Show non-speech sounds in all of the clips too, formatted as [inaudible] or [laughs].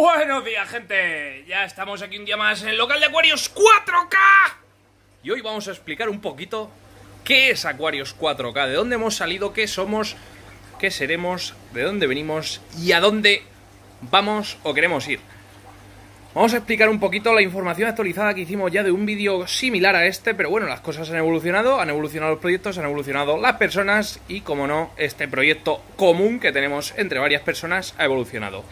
Buenos días, gente. Ya estamos aquí un día más en el local de Acuarios 4K. Y hoy vamos a explicar un poquito qué es Acuarios 4K, de dónde hemos salido, qué somos, qué seremos, de dónde venimos y a dónde vamos o queremos ir. Vamos a explicar un poquito la información actualizada que hicimos ya de un vídeo similar a este, pero bueno, las cosas han evolucionado, han evolucionado los proyectos, han evolucionado las personas y, como no, este proyecto común que tenemos entre varias personas ha evolucionado.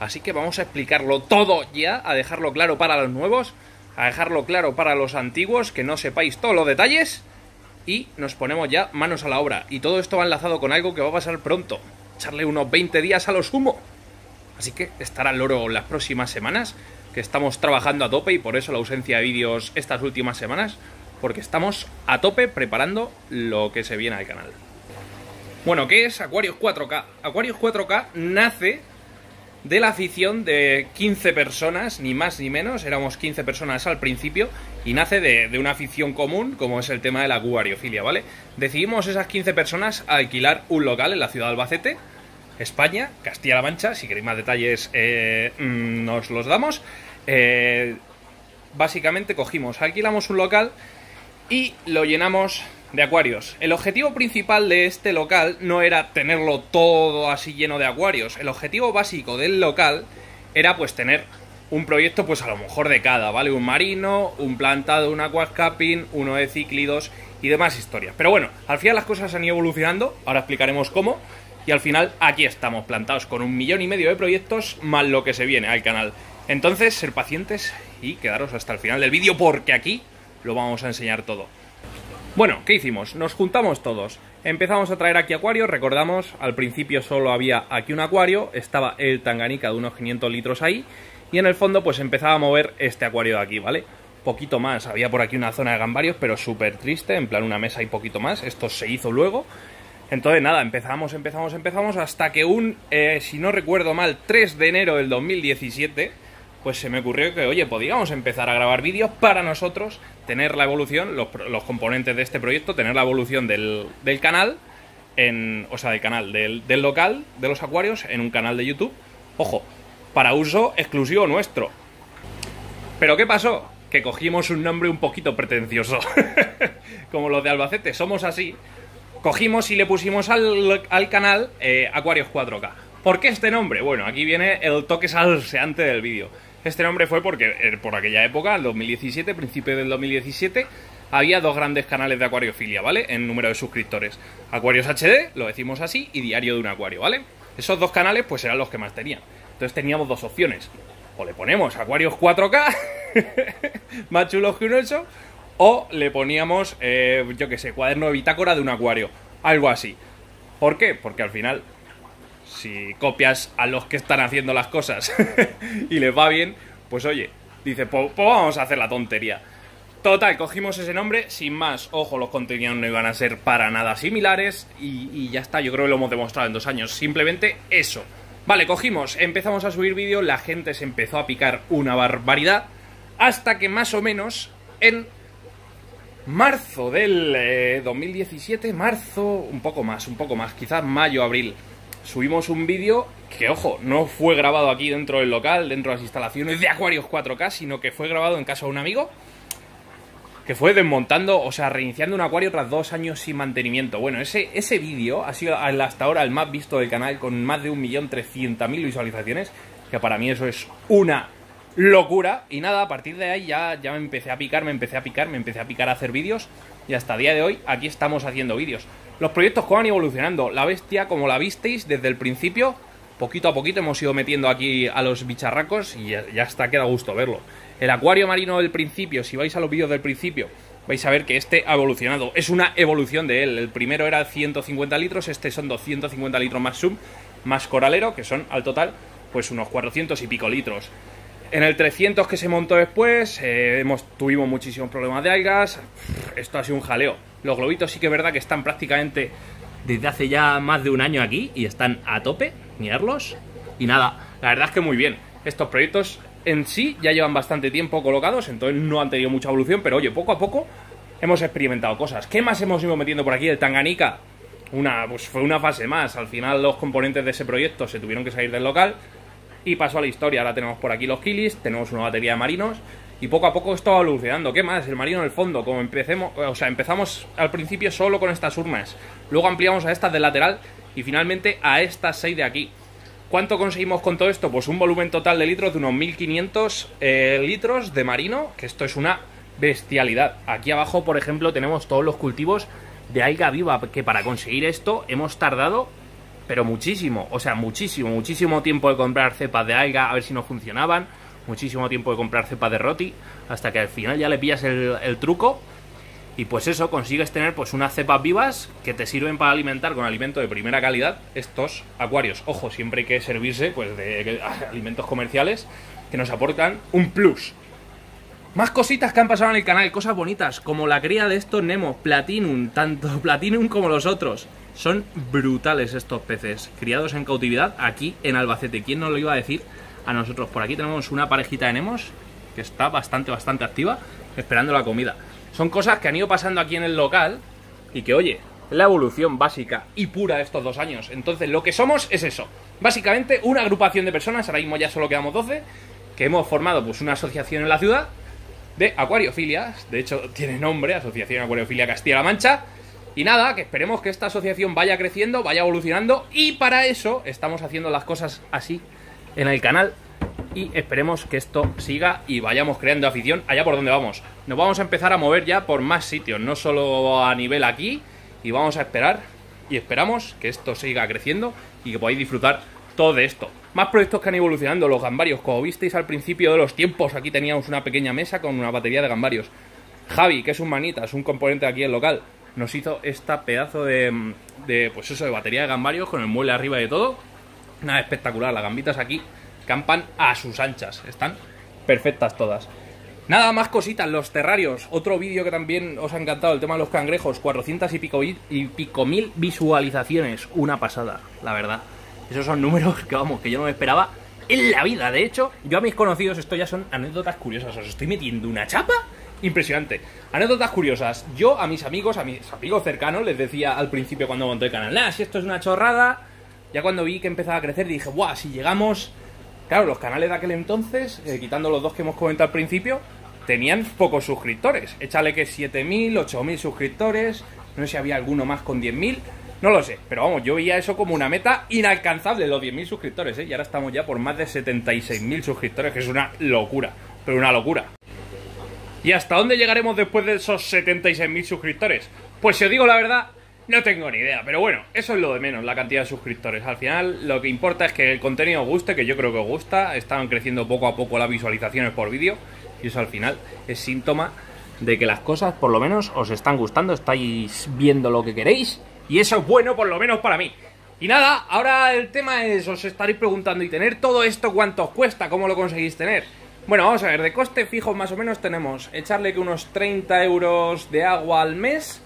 Así que vamos a explicarlo todo ya, a dejarlo claro para los nuevos, a dejarlo claro para los antiguos, que no sepáis todos los detalles, y nos ponemos ya manos a la obra. Y todo esto va enlazado con algo que va a pasar pronto, echarle unos 20 días a lo sumo. Así que estará al loro las próximas semanas que estamos trabajando a tope y por eso la ausencia de vídeos estas últimas semanas, porque estamos a tope preparando lo que se viene al canal. Bueno, ¿qué es Aquarius 4K? Aquarius 4K nace de la afición de 15 personas, ni más ni menos, éramos 15 personas al principio, y nace de, de, una afición común, como es el tema de la acuariofilia, ¿vale? Decidimos esas 15 personas alquilar un local en la ciudad de Albacete, España, Castilla-La Mancha, si queréis más detalles eh, mm, nos los damos. Eh, básicamente cogimos, alquilamos un local y lo llenamos de acuarios. El objetivo principal de este local no era tenerlo todo así lleno de acuarios. El objetivo básico del local era pues tener un proyecto pues a lo mejor de cada, ¿vale? Un marino, un plantado, un aquascaping, uno de cíclidos y demás historias. Pero bueno, al final las cosas han ido evolucionando, ahora explicaremos cómo. Y al final aquí estamos plantados con un millón y medio de proyectos más lo que se viene al canal. Entonces, ser pacientes y quedaros hasta el final del vídeo porque aquí lo vamos a enseñar todo. Bueno, ¿qué hicimos? Nos juntamos todos. Empezamos a traer aquí acuarios, recordamos, al principio solo había aquí un acuario, estaba el Tanganica de unos 500 litros ahí, y en el fondo pues empezaba a mover este acuario de aquí, ¿vale? Poquito más, había por aquí una zona de gambarios, pero súper triste, en plan una mesa y poquito más, esto se hizo luego, entonces, nada, empezamos, empezamos, empezamos, hasta que un, eh, si no recuerdo mal, 3 de enero del 2017, pues se me ocurrió que, oye, podíamos empezar a grabar vídeos para nosotros, tener la evolución, los, los componentes de este proyecto, tener la evolución del, del canal, en, o sea, del canal, del, del local, de los acuarios, en un canal de YouTube. Ojo, para uso exclusivo nuestro. Pero ¿qué pasó? Que cogimos un nombre un poquito pretencioso. [laughs] Como los de Albacete, somos así cogimos y le pusimos al, al canal eh, Aquarios 4K. ¿Por qué este nombre? Bueno, aquí viene el toque salseante del vídeo. Este nombre fue porque eh, por aquella época, el 2017, principio del 2017, había dos grandes canales de acuariofilia, ¿vale? En número de suscriptores. Acuarios HD, lo decimos así, y Diario de un Acuario, ¿vale? Esos dos canales pues eran los que más tenían. Entonces teníamos dos opciones. O le ponemos Acuarios 4K, [laughs] más chulos que un hecho, o le poníamos, eh, yo qué sé, cuaderno de bitácora de un acuario. Algo así. ¿Por qué? Porque al final, si copias a los que están haciendo las cosas [laughs] y les va bien, pues oye, dice, pues, pues, vamos a hacer la tontería. Total, cogimos ese nombre, sin más, ojo, los contenidos no iban a ser para nada similares y, ya está, yo creo que lo hemos demostrado en dos años, simplemente eso. Vale, cogimos, empezamos a subir vídeos, la gente se empezó a picar una barbaridad, hasta que más o menos en marzo del eh, 2017, marzo, un poco más, un poco más, quizás mayo, abril, subimos un vídeo que, ojo, no fue grabado aquí dentro del local, dentro de las instalaciones de Acuarios 4K, sino que fue grabado en casa de un amigo, que fue desmontando, o sea, reiniciando un acuario tras dos años sin mantenimiento. Bueno, ese, ese vídeo ha sido hasta ahora el más visto del canal, con más de 1.300.000 visualizaciones, que para mí eso es una locura. Y nada, a partir de ahí ya, ya me empecé a picar, me empecé a picar, me empecé a picar a hacer vídeos. Y hasta el día de hoy aquí estamos haciendo vídeos. Los proyectos van evolucionando. La bestia, como la visteis desde el principio, poquito a poquito hemos ido metiendo aquí a los bicharracos y ya, ya está, queda gusto verlo. El acuario marino del principio, si vais a los vídeos del principio, vais a ver que este ha evolucionado. Es una evolución de él. El primero era 150 litros, este son 250 litros más sub, más coralero, que son al total pues unos 400 y pico litros. En el 300 que se montó después, eh, hemos, tuvimos muchísimos problemas de algas. Esto ha sido un jaleo. Los globitos sí que es verdad que están prácticamente desde hace ya más de un año aquí y están a tope. Mirarlos. Y nada, la verdad es que muy bien. Estos proyectos en sí ya llevan bastante tiempo colocados, entonces no han tenido mucha evolución, pero oye, poco a poco hemos experimentado cosas. ¿Qué más hemos ido metiendo por aquí? El Tanganica. Una, pues fue una fase más. Al final los componentes de ese proyecto se tuvieron que salir del local y pasó a la historia. Ahora tenemos por aquí los kilis, tenemos una batería de marinos y poco a poco esto va evolucionando. ¿Qué más? El marino en el fondo, como empecemos, o sea, empezamos al principio solo con estas urnas, luego ampliamos a estas del lateral y finalmente a estas seis de aquí. ¿Cuánto conseguimos con todo esto? Pues un volumen total de litros de unos 1500 eh, litros de marino, que esto es una bestialidad. Aquí abajo, por ejemplo, tenemos todos los cultivos de alga viva, que para conseguir esto hemos tardado, pero muchísimo, o sea, muchísimo, muchísimo tiempo de comprar cepas de alga a ver si no funcionaban, muchísimo tiempo de comprar cepas de roti, hasta que al final ya le pillas el, truco y pues eso, consigues tener pues unas cepas vivas que te sirven para alimentar con alimento de primera calidad estos acuarios. Ojo, siempre hay que servirse pues de alimentos comerciales que nos aportan un plus. Más cositas que han pasado en el canal, cosas bonitas, como la cría de estos Nemo, Platinum, tanto [laughs] Platinum como los otros. Son brutales estos peces, criados en cautividad aquí en Albacete. ¿Quién nos lo iba a decir a nosotros? Por aquí tenemos una parejita de Nemos que está bastante, bastante activa, esperando la comida. Son cosas que han ido pasando aquí en el local y que, oye, la evolución básica y pura de estos dos años. Entonces, lo que somos es eso. Básicamente, una agrupación de personas, ahora mismo ya solo quedamos 12, que hemos formado pues una asociación en la ciudad de acuariofilias. De hecho, tiene nombre, Asociación Acuariofilia Castilla-La Mancha. Y nada, que esperemos que esta asociación vaya creciendo, vaya evolucionando. Y para eso estamos haciendo las cosas así en el canal y esperemos que esto siga y vayamos creando afición allá por donde vamos. Nos vamos a empezar a mover ya por más sitios, no solo a nivel aquí, y vamos a esperar y esperamos que esto siga creciendo y que podáis disfrutar todo de esto. Más proyectos que han evolucionando, los gambarios, como visteis al principio de los tiempos, aquí teníamos una pequeña mesa con una batería de gambarios. Javi, que es un manita, es un componente aquí en local, nos hizo esta pedazo de, de, pues eso, de batería de gambarios con el mueble arriba y todo. Nada espectacular, las gambitas aquí campan a sus anchas. Están perfectas todas. Nada más cositas, los terrarios. Otro vídeo que también os ha encantado, el tema de los cangrejos. 400 y pico, y pico mil visualizaciones. Una pasada, la verdad. Esos son números que vamos, que yo no me esperaba en la vida. De hecho, yo a mis conocidos, esto ya son anécdotas curiosas. Os estoy metiendo una chapa impresionante. Anécdotas curiosas. Yo a mis amigos, a mis amigos cercanos, les decía al principio cuando monté el canal, nah, si esto es una chorrada. Ya cuando vi que empezaba a crecer, dije, guau, si llegamos Claro, los canales de aquel entonces, eh, quitando los dos que hemos comentado al principio, tenían pocos suscriptores. Échale que 7.000, 8.000 suscriptores, no sé si había alguno más con 10.000, no lo sé, pero vamos, yo veía eso como una meta inalcanzable, los 10.000 suscriptores, ¿eh? y ahora estamos ya por más de 76.000 suscriptores, que es una locura, pero una locura. ¿Y hasta dónde llegaremos después de esos 76.000 suscriptores? Pues si os digo la verdad, no tengo ni idea, pero bueno, eso es lo de menos, la cantidad de suscriptores. Al final lo que importa es que el contenido guste, que yo creo que gusta. Están creciendo poco a poco las visualizaciones por vídeo y eso al final es síntoma de que las cosas por lo menos os están gustando, estáis viendo lo que queréis y eso es bueno por lo menos para mí. Y nada, ahora el tema es, os estaréis preguntando, ¿y tener todo esto cuánto os cuesta? ¿Cómo lo conseguís tener? Bueno, vamos a ver, de coste fijo más o menos tenemos echarle que unos 30 euros de agua al mes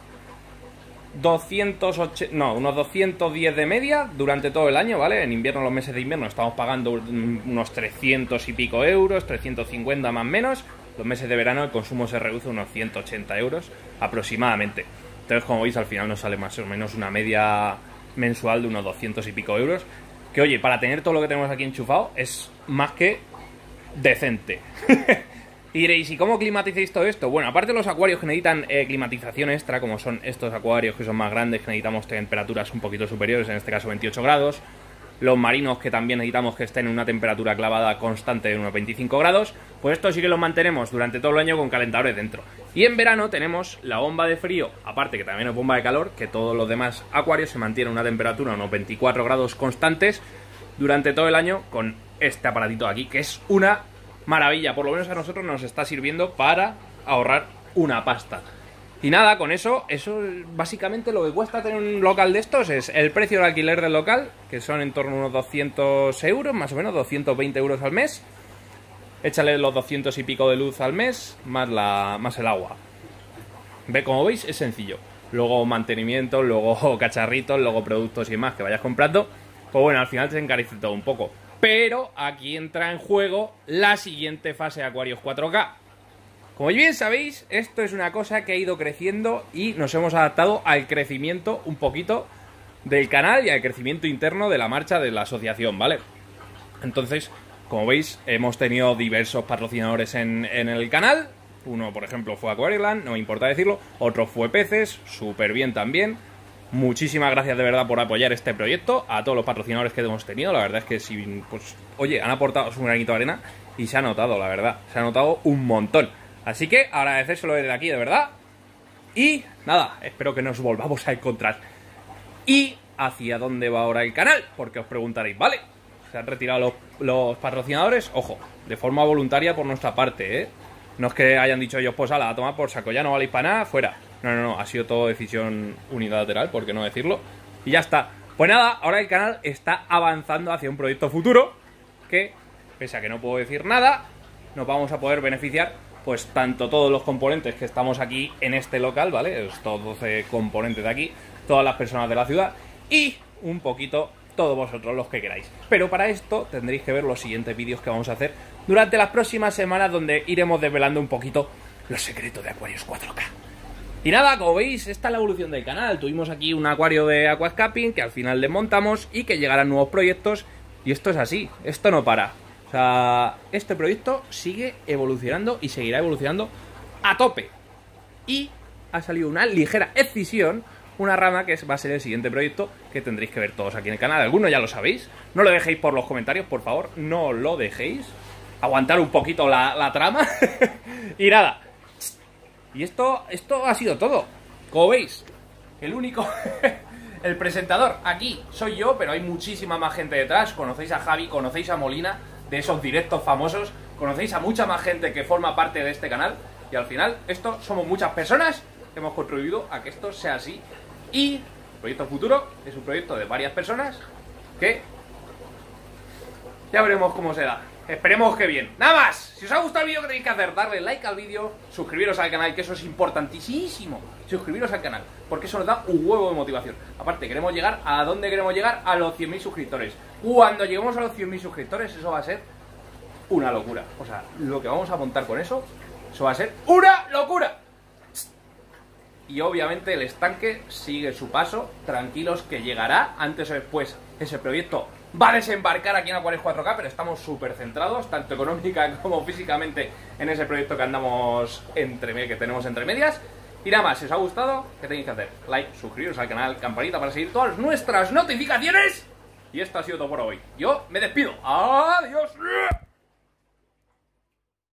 208, no, unos 210 de media durante todo el año, ¿vale? En invierno, los meses de invierno, estamos pagando unos 300 y pico euros, 350 más menos. Los meses de verano el consumo se reduce unos 180 euros aproximadamente. Entonces, como veis, al final nos sale más o menos una media mensual de unos 200 y pico euros. Que oye, para tener todo lo que tenemos aquí enchufado es más que decente. [laughs] Y diréis, ¿y cómo climatizáis todo esto? Bueno, aparte de los acuarios que necesitan eh, climatización extra, como son estos acuarios que son más grandes, que necesitamos temperaturas un poquito superiores, en este caso 28 grados, los marinos que también necesitamos que estén en una temperatura clavada constante de unos 25 grados, pues esto sí que lo mantenemos durante todo el año con calentadores dentro. Y en verano tenemos la bomba de frío, aparte que también es bomba de calor, que todos los demás acuarios se mantienen a una temperatura de unos 24 grados constantes durante todo el año con este aparatito de aquí, que es una maravilla. Por lo menos a nosotros nos está sirviendo para ahorrar una pasta. Y nada, con eso, eso básicamente lo que cuesta tener un local de estos es el precio del alquiler del local, que son en torno a unos 200 euros, más o menos, 220 euros al mes. Échale los 200 y pico de luz al mes, más, la, más el agua. Ve, como veis, es sencillo. Luego mantenimiento, luego [laughs] cacharritos, luego productos y más que vayas comprando. Pues bueno, al final te encarece todo un poco. Pero aquí entra en juego la siguiente fase de Aquarius 4K. Como bien sabéis, esto es una cosa que ha ido creciendo y nos hemos adaptado al crecimiento un poquito del canal y al crecimiento interno de la marcha de la asociación, ¿vale? Entonces, como veis, hemos tenido diversos patrocinadores en, en el canal. Uno, por ejemplo, fue Aquariland, no me importa decirlo. Otro fue Peces, súper bien también. Muchísimas gracias de verdad por apoyar este proyecto, a todos los patrocinadores que hemos tenido. La verdad es que si, pues, oye, han aportado su granito de arena y se ha notado, la verdad. Se ha notado un montón. Así que agradecérselo desde aquí, de verdad. Y nada, espero que nos volvamos a encontrar. ¿Y hacia dónde va ahora el canal? Porque os preguntaréis, ¿vale? Se han retirado los, patrocinadores, ojo, de forma voluntaria por nuestra parte, ¿eh? No es que hayan dicho ellos, pues ala, a tomar por saco, ya no vale para nada, fuera. No, no, no, ha sido todo decisión unilateral, por qué no decirlo. Y ya está. Pues nada, ahora el canal está avanzando hacia un proyecto futuro que, pese a que no puedo decir nada, nos vamos a poder beneficiar, pues tanto todos los componentes que estamos aquí en este local, ¿vale? Estos 12 componentes de aquí, todas las personas de la ciudad y un poquito todos vosotros los que queráis. Pero para esto tendréis que ver los siguientes vídeos que vamos a hacer durante las próximas semanas donde iremos desvelando un poquito los secretos de Aquarius 4K. Y nada, como veis, esta es la evolución del canal. Tuvimos aquí un acuario de aquascaping que al final desmontamos y que llegarán nuevos proyectos. Y esto es así, esto no para. O sea, este proyecto sigue evolucionando y seguirá evolucionando a tope. Y ha salido una ligera escisión, una rama que va a ser el siguiente proyecto que tendréis que ver todos aquí en el canal. Algunos ya lo sabéis. No lo dejéis por los comentarios, por favor. No lo dejéis. Aguantar un poquito la trama. [laughs] y nada, y esto, esto ha sido todo. Como veis, el único, [laughs] el presentador aquí soy yo, pero hay muchísima más gente detrás. Conocéis a Javi, conocéis a Molina, de esos directos famosos. Conocéis a mucha más gente que forma parte de este canal. Y al final, esto somos muchas personas que hemos contribuido a que esto sea así. Y el Proyecto Futuro es un proyecto de varias personas que ya veremos cómo se da. Esperemos que bien. Nada más. Si os ha gustado el vídeo, que tenéis que hacer? Darle like al vídeo, suscribiros al canal, que eso es importantísimo. Suscribiros al canal, porque eso nos da un huevo de motivación. Aparte, queremos llegar a dónde queremos llegar, a los 100.000 suscriptores. Cuando lleguemos a los 100.000 suscriptores, eso va a ser una locura. O sea, lo que vamos a montar con eso, eso va a ser una locura. Y obviamente el estanque sigue su paso, tranquilos que llegará antes o después ese proyecto va a desembarcar aquí en Aquarius 4K, pero estamos súper centrados, tanto económica [laughs] como físicamente, en ese proyecto que andamos entre que tenemos entre medias. Y nada más, si os ha gustado, ¿qué tenéis que hacer? Like, suscribiros al canal, campanita para seguir todas nuestras notificaciones. Y esto ha sido todo por hoy. Yo me despido. Adiós.